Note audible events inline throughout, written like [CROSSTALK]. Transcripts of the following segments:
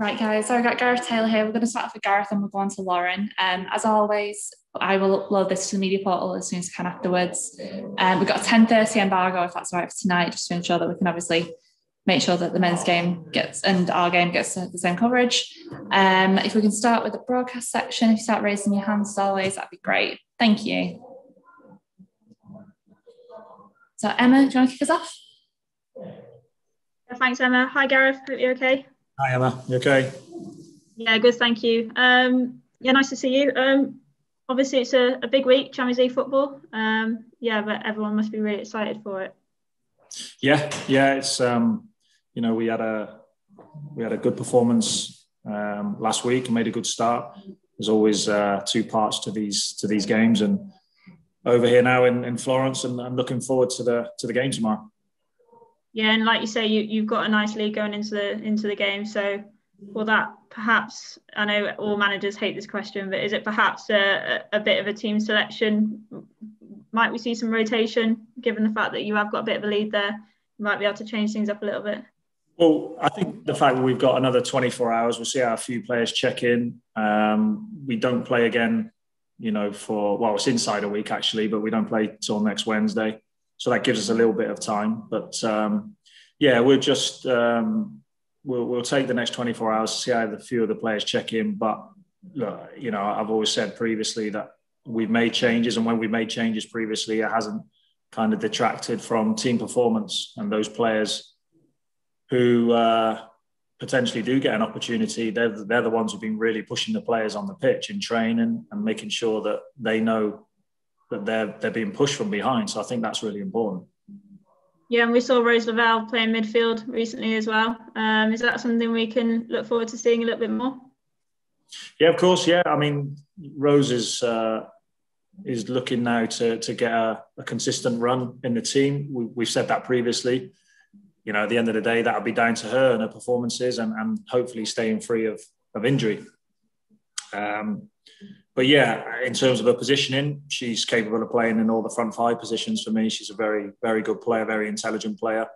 Right, guys, so I've got Gareth Taylor here. We're going to start off with Gareth and we'll go on to Lauren. Um, as always, I will upload this to the media portal as soon as I can afterwards. Um, we've got a 10.30 embargo, if that's right for tonight, just to ensure that we can obviously make sure that the men's game gets and our game gets the same coverage. Um, if we can start with the broadcast section, if you start raising your hands as always, that'd be great. Thank you. So Emma, do you want to kick us off? Thanks, Emma. Hi, Gareth. Hope you're okay. Hi, Emma. You okay? Yeah, good. Thank you. Um, yeah, nice to see you. Um, obviously, it's a, a big week, Champions League football. Um, yeah, but everyone must be really excited for it. Yeah, yeah. It's um, you know, we had a we had a good performance um, last week and made a good start. There's always uh, two parts to these to these games, and over here now in, in Florence, and I'm looking forward to the to the game tomorrow. Yeah, and like you say, you you've got a nice lead going into the into the game. So, will that perhaps? I know all managers hate this question, but is it perhaps a, a bit of a team selection? Might we see some rotation, given the fact that you have got a bit of a lead there? You might be able to change things up a little bit. Well, I think the fact that we've got another 24 hours, we'll see how a few players check in. Um, we don't play again, you know, for well, it's inside a week actually, but we don't play till next Wednesday so that gives us a little bit of time. But um, yeah, we'll just um, we'll, we'll take the next 24 hours to see how the few of the players check in. But look, you know, I've always said previously that we've made changes, and when we made changes previously, it hasn't kind of detracted from team performance and those players who uh, potentially do get an opportunity. They're they're the ones who've been really pushing the players on the pitch in training and making sure that they know that they're they're being pushed from behind. So I think that's really important. Yeah, and we saw Rose Lavelle playing midfield recently as well. Um, is that something we can look forward to seeing a little bit more? Yeah, of course. Yeah, I mean, Rose is uh, is looking now to to get a, a consistent run in the team. We, we've said that previously. You know, at the end of the day, that'll be down to her and her performances, and, and hopefully staying free of of injury. Um, but yeah, in terms of her positioning, she's capable of playing in all the front five positions for me. She's a very, very good player, very intelligent player,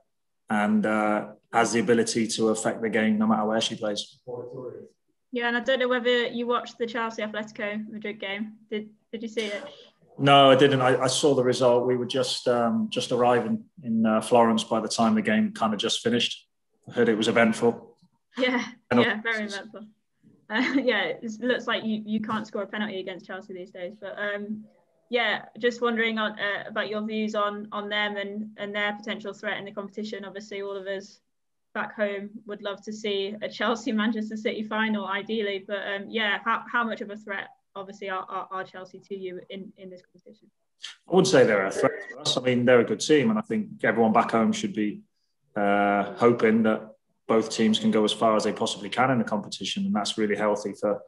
and uh, has the ability to affect the game no matter where she plays. Yeah, and I don't know whether you watched the Chelsea Atletico Madrid game. Did Did you see it? No, I didn't. I, I saw the result. We were just um, just arriving in uh, Florence by the time the game kind of just finished. I heard it was eventful. Yeah, yeah, very eventful. Uh, [LAUGHS] yeah, it looks like you, you can't score a penalty against Chelsea these days. But um, yeah, just wondering on, uh, about your views on on them and and their potential threat in the competition. Obviously, all of us back home would love to see a Chelsea [LAUGHS] Manchester City final, ideally. But um, yeah, how, how much of a threat, obviously, are, are, are Chelsea to you in, in this competition? I would say they're a threat to us. I mean, they're a good team, and I think everyone back home should be uh, hoping that both teams can go as far as they possibly can in the competition, and that's really healthy for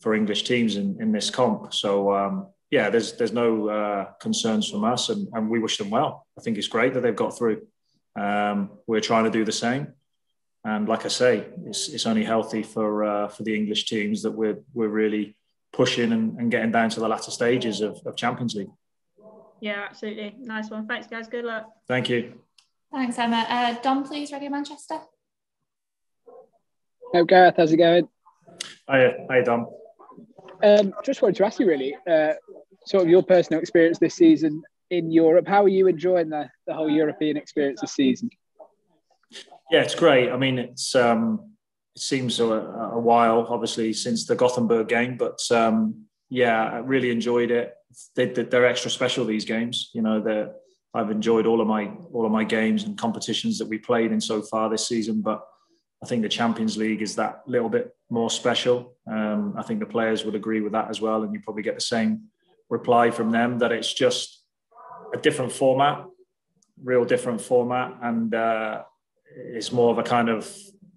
for English teams in, in this comp. So um, yeah, there's there's no uh, concerns from us, and, and we wish them well. I think it's great that they've got through. Um, we're trying to do the same, and like I say, it's, it's only healthy for uh, for the English teams that we're we're really pushing and, and getting down to the latter stages of, of Champions League. Yeah, absolutely. Nice one. Thanks, guys. Good luck. Thank you. Thanks, Emma. Uh, Dom, please, Radio Manchester. Hey, Gareth, how's it going? Hi, hi, Dom. Um, just wanted to ask you really, uh, sort of your personal experience this season in Europe. How are you enjoying the, the whole European experience this season? Yeah, it's great. I mean, it's um, it seems a, a while, obviously, since the Gothenburg game, but um, yeah, I really enjoyed it. They, they're extra special these games. You know, I've enjoyed all of my all of my games and competitions that we played in so far this season, but I think the Champions League is that little bit more special. Um, I think the players would agree with that as well, and you probably get the same reply from them that it's just a different format, real different format, and uh, it's more of a kind of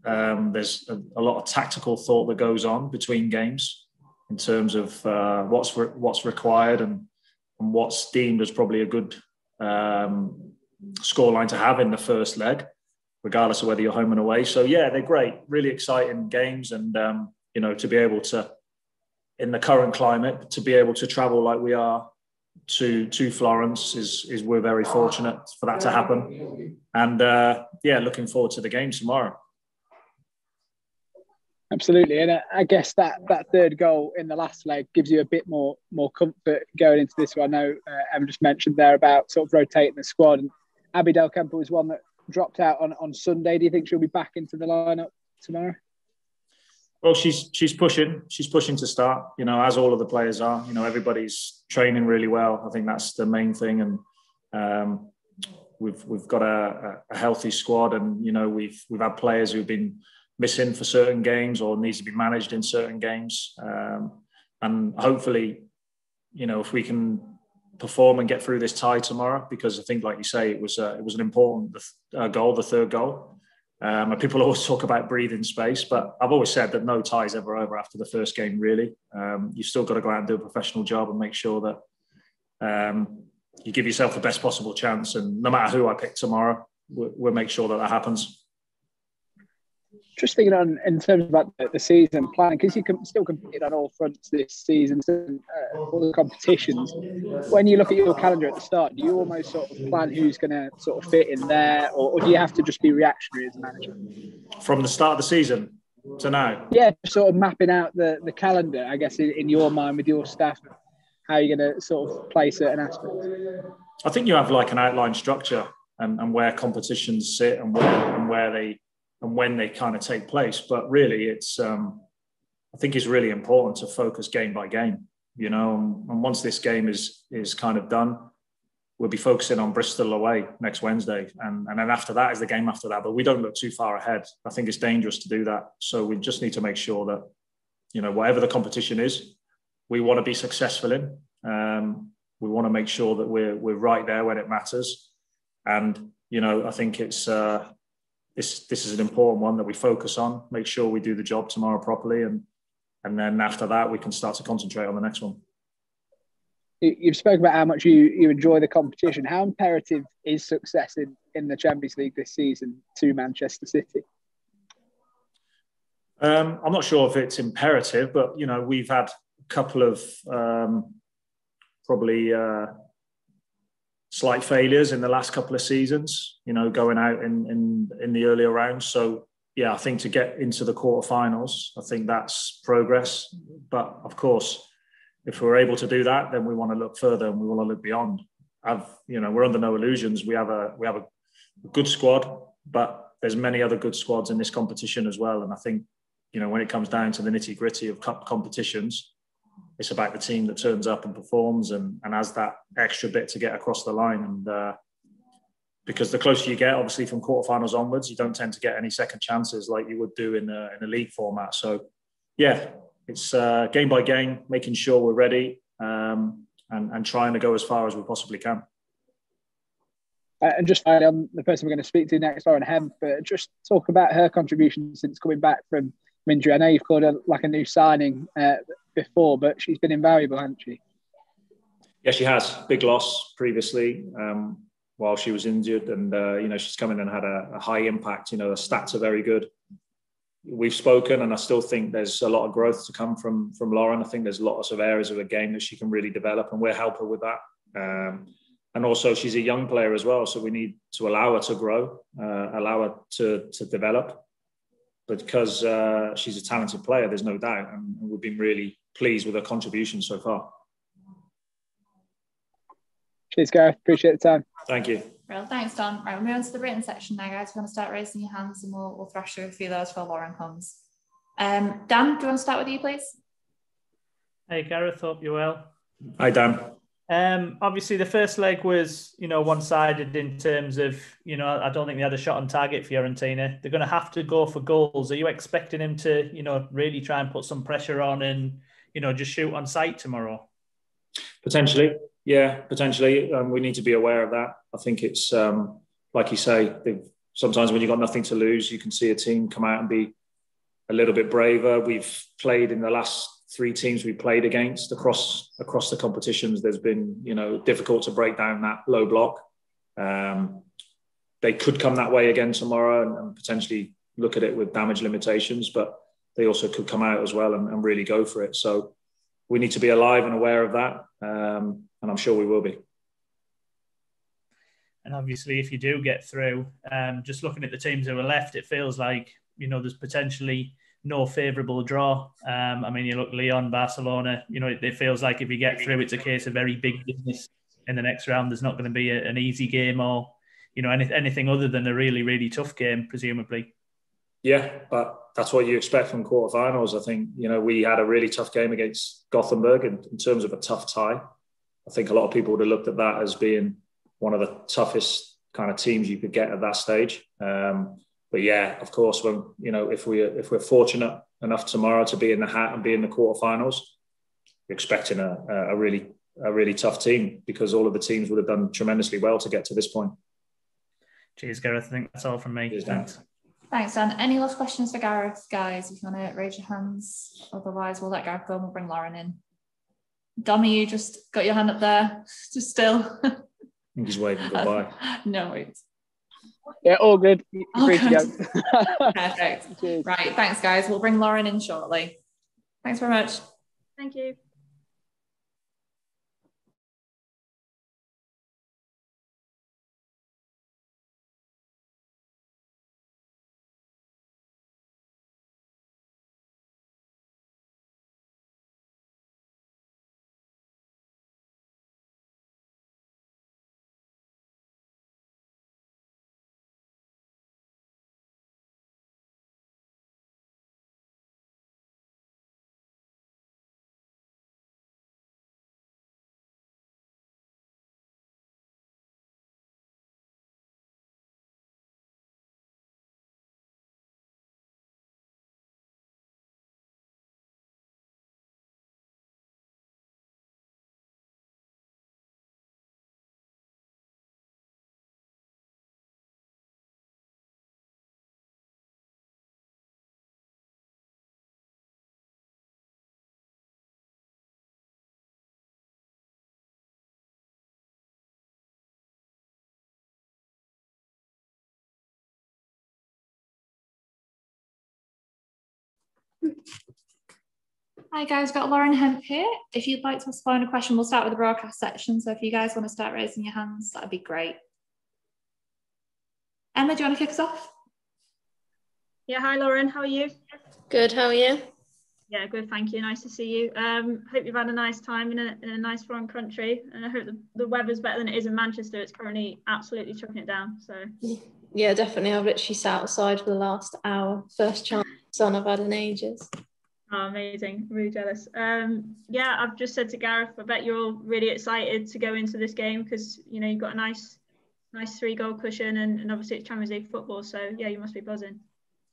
um, there's a, a, lot of tactical thought that goes on between games in terms of uh, what's re- what's required and and what's deemed as probably a good um, scoreline to have in the first leg regardless of whether you're home and away. So yeah, they're great, really exciting games, and um, you know to be able to, in the current climate, to be able to travel like we are to to Florence is is we're very fortunate for that to happen, and uh, yeah, looking forward to the game tomorrow. Absolutely, and uh, I guess that that third goal in the last leg gives you a bit more more comfort going into this one. I know uh, Emma just mentioned there about sort of rotating the squad, and Abby Dahlkemper was one that dropped out on on Sunday. Do you think she'll be back into the lineup tomorrow? Well, she's she's pushing. She's pushing to start. You know, as all of the players are. You know, everybody's training really well. I think that's the main thing, and um, we've we've got a, a healthy squad, and you know, we've we've had players who've been missing for certain games or needs to be managed in certain games. Um, and hopefully, you know, if we can perform and get through this tie tomorrow, because I think, like you say, it was uh, it was an important uh, goal, the third goal. Um, and people [LAUGHS] always talk about breathing space, but I've always said that no tie is ever over after the first game. Really, um, you've still got to go out and do a professional job and make sure that um, you give yourself the best possible chance. And no matter who I pick tomorrow, we'll, we'll make sure that that happens just thinking on in terms of about the, the season plan because you can still compete on all fronts this season, uh, all the competitions. When you look at your calendar at the start, do you almost sort of plan who's going to sort of fit in there, or, or, do you have to just be reactionary as a manager? From the start of the season to now? Yeah, sort of mapping out the, the calendar, I guess, in, in your mind with your staff, how you're going to sort of play certain aspects. I think you have like an outline structure and, and where competitions sit and where, and where they and when they kind of take place. But really, it's um, I think it's really important to focus game by game. You know, and, and once this game is is kind of done, we'll be focusing on Bristol away next Wednesday, and and then after that is the game after that. But we don't look too far ahead. I think it's dangerous to do that. So we just need to make sure that you know whatever the competition is, we want to be successful in. Um, we want to make sure that we're we're right there when it matters, and you know I think it's uh, this this is an important one that we focus on. Make sure we do the job tomorrow properly, and and then after that we can start to concentrate on the next one. You've spoken about how much you, you enjoy the competition. How imperative is success in, in the Champions League this season to Manchester City? Um, I'm not sure if it's imperative, but you know we've had a couple of um, probably uh, slight failures in the last couple of seasons, you know, going out in, in, in the earlier rounds. So, yeah, I think to get into the quarterfinals, I think that's progress. But of course, if we're able to do that, then we want to look further and we want to look beyond. I've, you know, we're under no illusions. We have a we have a good squad, but there's many other good squads in this competition as well. And I think, you know, when it comes down to the nitty gritty of cup competitions, it's about the team that turns up and performs and, and has that extra bit to get across the line. And uh, because the closer you get, obviously from quarterfinals onwards, you don't tend to get any second chances like you would do in a, in a league format. So, yeah, it's uh, game by game, making sure we're ready um, and, and trying to go as far as we possibly can. Uh, and just finally, on the person we're going to speak to next, Lauren Hemp, but just talk about her contribution since coming back from injury. I know you've called her like a new signing uh, before, but she's been invaluable, hasn't she? Yeah, she has. Big loss previously um, while she was injured, and uh, you know she's come in and had a, a, high impact. You know, the stats are very good. We've spoken, and I still think there's a lot of growth to come from from Lauren. I think there's lots of areas of the game that she can really develop, and we'll help her with that. Um, and also, she's a young player as well, so we need to allow her to grow, uh, allow her to to develop. But because uh, she's a talented player, there's no doubt, and we've been really pleased with her contribution so far. Cheers, Gareth. Appreciate the time. Thank you. Well, thanks, Dom. Right, we're moving on to the written section now, guys. We're going to start raising your hands and we'll, we'll thrash through a few of those while Lauren comes. Um, Dan, do you want to start with you, please? Hey, Gareth. Hope you're well. Hi, Dan. Um, obviously, the first leg was, you know, one-sided in terms of, you know, I don't think they had a shot on target for Fiorentina. They're going to have to go for goals. Are you expecting him to, you know, really try and put some pressure on and, you know, just shoot on sight tomorrow? Potentially, yeah, potentially. Um, we need to be aware of that. I think it's um, like you say. Sometimes when you've got nothing to lose, you can see a team come out and be a little bit braver. We've played in the last three teams we played against across across the competitions. There's been you know difficult to break down that low block. Um, they could come that way again tomorrow and, and, potentially look at it with damage limitations, but they also could come out as well and, and, really go for it. So we need to be alive and aware of that. Um, and I'm sure we will be. And obviously, if you do get through, um, just looking at the teams that were left, it feels like you know there's potentially no favourable draw. Um, I mean, you look Lyon, Barcelona. You know, it, it, feels like if you get through, it's a case of very big business in the next round. There's not going to be a, an easy game or you know any, anything other than a really really tough game, presumably. Yeah, but that's what you expect from quarterfinals. I think you know we had a really tough game against Gothenburg in, in terms of a tough tie. I think a lot of people would have looked at that as being one of the toughest kind of teams you could get at that stage. Um, but yeah, of course, when you know if we if we're fortunate enough tomorrow to be in the hat and be in the quarterfinals, we're expecting a, a really a really tough team because all of the teams would have done tremendously well to get to this point. Cheers, Gareth. I think that's all from me. Cheers, Thanks. Thanks, Dan. Any last questions for Gareth, guys? If you want to raise your hands, otherwise we'll let Gareth go and we'll bring Lauren in. Dommy, you just got your hand up there, [LAUGHS] just still. he's waving [LAUGHS] goodbye. no worries. Yeah, all good. All good. go. [LAUGHS] Perfect. Cheers. Right, thanks, guys. We'll bring Lauren in shortly. Thanks very much. Thank you. Hi guys, got Lauren Hemp here. If you'd like to ask Lauren a question, we'll start with the broadcast section. So if you guys want to start raising your hands, that'd be great. Emma, do you want to kick us off? Yeah, hi Lauren, how are you? Good, how are you? Yeah, good, thank you. Nice to see you. Um, hope you've had a nice time in a, in a nice foreign country, and I hope the, the weather's better than it is in Manchester. It's currently absolutely chucking it down. So yeah, definitely. I've literally sat outside for the last hour. First chance sun I've had in ages. Oh, amazing. Really jealous. Um, yeah, I've just said to Gareth, I bet you're all really excited to go into this game because, you know, you've got a nice, nice three goal cushion and, and obviously it's Champions League football. So, yeah, you must be buzzing.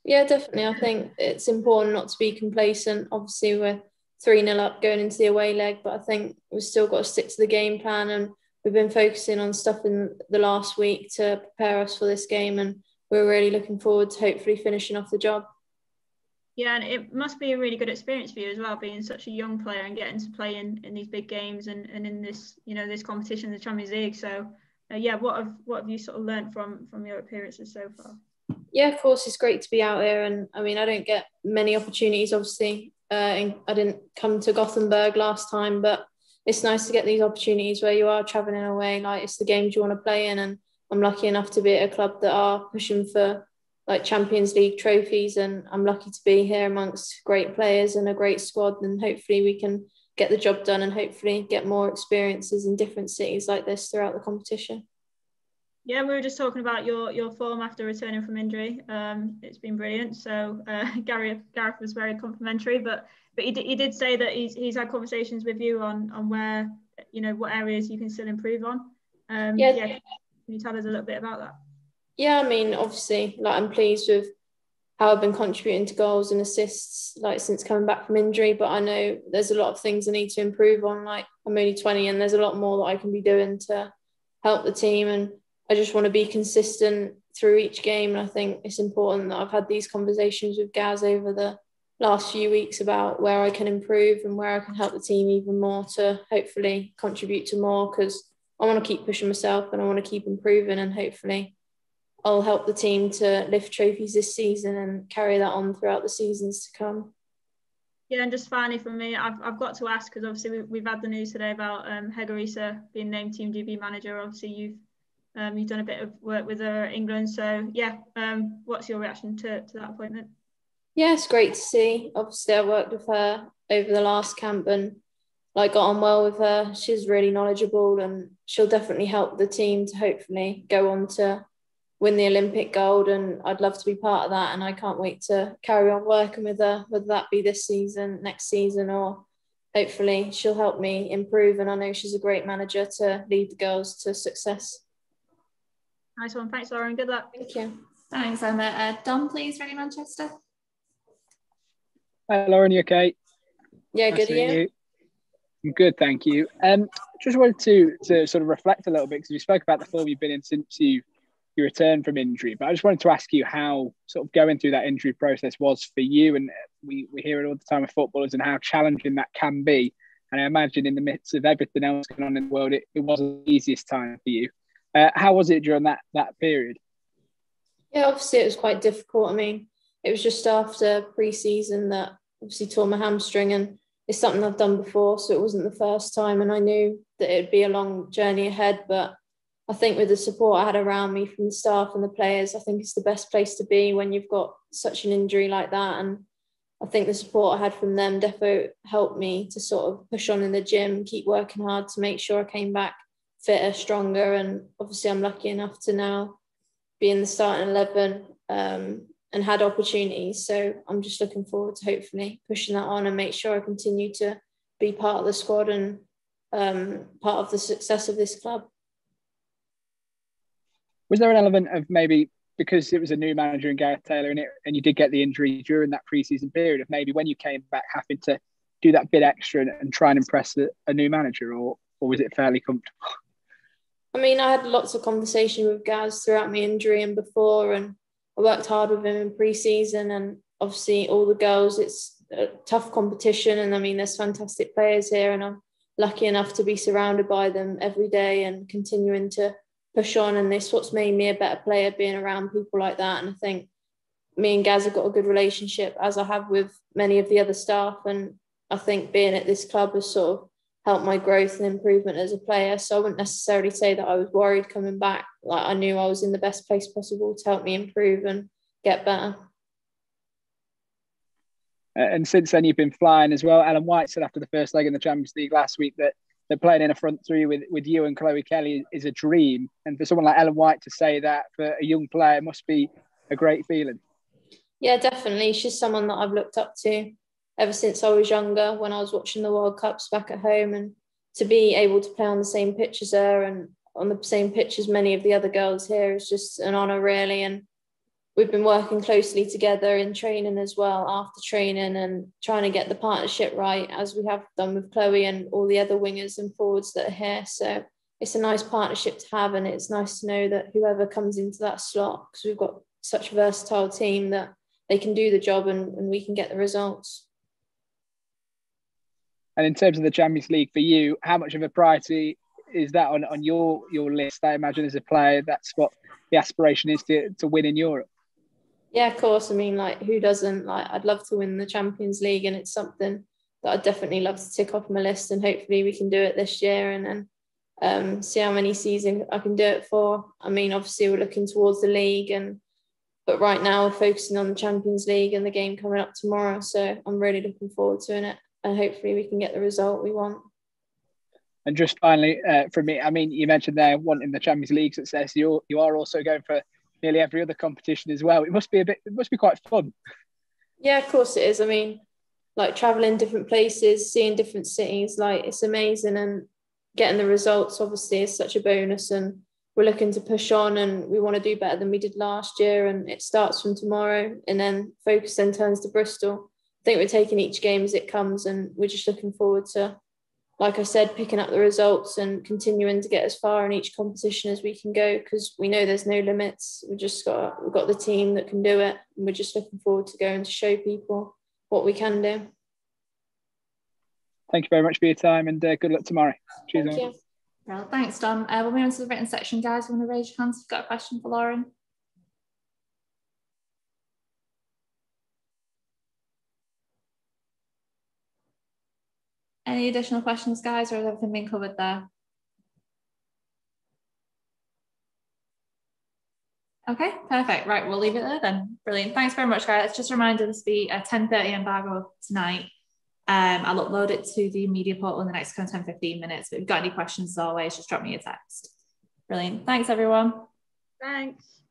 Yeah, definitely. I think it's important not to be complacent. Obviously, we're 3 0 up going into the away leg, but I think we've still got to stick to the game plan. And we've been focusing on stuff in the last week to prepare us for this game. And we're really looking forward to hopefully finishing off the job. Yeah, and it must be a really good experience for you as well, being such a young player and getting to play in, in these big games and, and in this you know this competition, the Champions League. So, uh, yeah, what have what have you sort of learned from from your appearances so far? Yeah, of course, it's great to be out there, and I mean, I don't get many opportunities. Obviously, uh, I didn't come to Gothenburg last time, but it's nice to get these opportunities where you are traveling away. Like it's the games you want to play in, and I'm lucky enough to be at a club that are pushing for like Champions League trophies, and I'm lucky to be here amongst great players and a great squad. And hopefully, we can get the job done and hopefully get more experiences in different cities like this throughout the competition. Yeah, we were just talking about your your form after returning from injury. Um, it's been brilliant. So uh, [LAUGHS] Gary Gareth was very complimentary, but but he, d- he did say that he's he's had conversations with you on on where you know what areas you can still improve on. Um, yeah. yeah, can you tell us a little bit about that? Yeah, I mean, obviously, like I'm pleased with how I've been contributing to goals and assists like since coming back from injury. But I know there's a lot of things I need to improve on. Like I'm only 20 and there's a lot more that I can be doing to help the team. And I just want to be consistent through each game. And I think it's important that I've had these conversations with Gaz over the last few weeks about where I can improve and where I can help the team even more to hopefully contribute to more because I want to keep pushing myself and I want to keep improving and hopefully I'll help the team to lift trophies this season and carry that on throughout the seasons to come. Yeah, and just finally from me, I've, I've got to ask because obviously we, we've had the news today about um, Hege Riise being named Team GB manager. Obviously, you've um, you've done a bit of work with her at England. So yeah, um, what's your reaction to, to that appointment? Yeah, it's great to see. Obviously, I worked with her over the last camp and like got on well with her. She's really knowledgeable and she'll definitely help the team to hopefully go on to win the Olympic gold, and I'd love to be part of that. And I can't wait to carry on working with her, whether that be this season, next season, or hopefully she'll help me improve. And I know she's a great manager to lead the girls to success. Nice one. Thanks, Lauren. Good luck. Thank you. Thanks, Emma. Uh, Dom, please, Radio, Manchester. Hi, Lauren. You okay? Yeah, good. you? I'm good, thank you. Um, just wanted to to sort of reflect a little bit because you spoke about the form you've been in since you you return from injury. But I just wanted to ask you how sort of going through that injury process was for you. And we, we hear it all the time with footballers and how challenging that can be. And I imagine in the midst of everything else going on in the world, it, it wasn't the easiest time for you. Uh, how was it during that that period? Yeah, obviously it was quite difficult. I mean, it was just after pre-season that obviously tore my hamstring and it's something I've done before, so it wasn't the first time and I knew that it'd be a long journey ahead, but I think with the support I had around me from the staff and the players, I think it's the best place to be when you've got such an injury like that. And I think the support I had from them defo helped me to sort of push on in the gym, keep working hard to make sure I came back fitter, stronger. And obviously, I'm lucky enough to now be in the starting 11 um, and had opportunities. So I'm just looking forward to hopefully pushing that on and make sure I continue to be part of the squad and um, part of the success of this club was there an element of maybe because it was a new manager in Gareth Taylor and, it, and you did get the injury during that preseason period of maybe when you came back having to do that bit extra and, and try and impress a, a, new manager or or was it fairly comfortable? I mean, I had lots of conversation with Gaz throughout my injury and before, and I worked hard with him in preseason. And obviously, all the girls, it's a tough competition. And I mean, there's fantastic players here, and I'm lucky enough to be surrounded by them every day and continuing to push on and this what's made me a better player being around people like that. And i think me and gaz have got a good relationship as i have with many of the other staff. And i think being at this club has sort of helped my growth and improvement as a player. So i wouldn't necessarily say that i was worried coming back. Like i knew i was in the best place possible to help me improve and get better. And since then you've been flying as well. Ellen white said after the first leg in the champions league last week that that playing in a front three with, with you and Chloe Kelly is a dream. And for someone like Ellen White to say that for a young player must be a great feeling. Yeah, definitely. She's someone that I've looked up to ever since I was younger when I was watching the World Cups back at home. And to be able to play on the same pitch as her and on the same pitch as many of the other girls here is just an honour, really. And we've been working closely together in training as well after training and trying to get the partnership right as we have done with Chloe and all the other wingers and forwards that are here. So it's a nice partnership to have and it's nice to know that whoever comes into that slot, because we've got such a versatile team that they can do the job and, and we can get the results. And in terms of the Champions League for you, how much of a priority is that on, on your your list? I imagine as a player, that's what the aspiration is to, to win in Europe. Yeah, of course. I mean, like, who doesn't? Like, I'd love to win the Champions League, and it's something that I'd definitely love to tick off my list. And hopefully, we can do it this year, and then um, see how many seasons I can do it for. I mean, obviously, we're looking towards the league, and but right now we're focusing on the Champions League and the game coming up tomorrow. So I'm really looking forward to it, and hopefully, we can get the result we want. And just finally, uh, for me, I mean, you mentioned there wanting the Champions League success. You you are also going for nearly every other competition as well. It must be a bit. It must be quite fun. Yeah, of course it is. I mean, like traveling different places, seeing different cities, like it's amazing, and getting the results obviously is such a bonus. And we're looking to push on, and we want to do better than we did last year. And it starts from tomorrow, and then focus then turns to Bristol. I think we're taking each game as it comes, and we're just looking forward to like I said, picking up the results and continuing to get as far in each competition as we can go because we know there's no limits. We just got we've got the team that can do it, and we're just looking forward to going to show people what we can do. Thank you very much for your time, and uh, good luck tomorrow. Cheers. Thank you. Well, thanks, Dom. Uh, we'll move on to the written section, guys. You want to raise your hands if you've got a question for Lauren? Any additional questions, guys, or has everything been covered there? Okay, perfect. Right, we'll leave it there then. Brilliant. Thanks very much, guys. Just a reminder, this will be a 10.30 embargo tonight. Um, I'll upload it to the media portal in the next kind 10, 15 minutes. But if you've got any questions, as always, just drop me a text. Brilliant. Thanks, everyone. Thanks.